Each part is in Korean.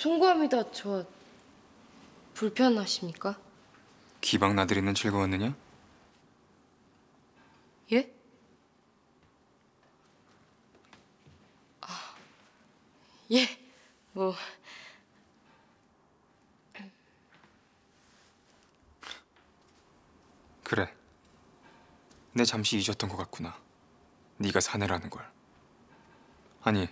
송구합니다. 저 불편하십니까? 기방 나들이는 즐거웠느냐? 예? 아, 예, 뭐 그래. 내 잠시 잊었던 것 같구나. 네가 사내라는 걸. 아니,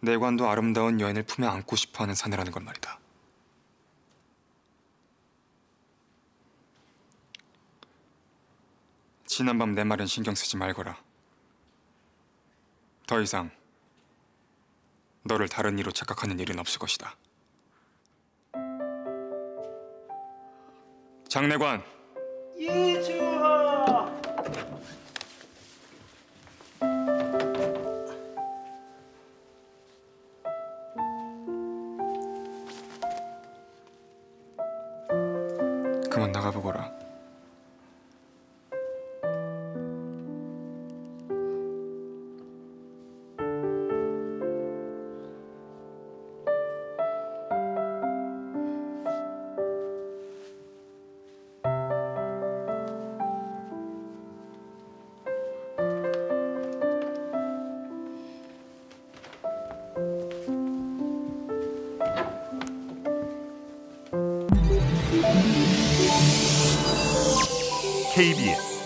내관도 아름다운 여인을 품에 안고 싶어하는 사내라는 건 말이다. 지난밤 내 말은 신경 쓰지 말거라. 더 이상 너를 다른 이로 착각하는 일은 없을 것이다. 장내관. 이주 그만 나가보거라. KBS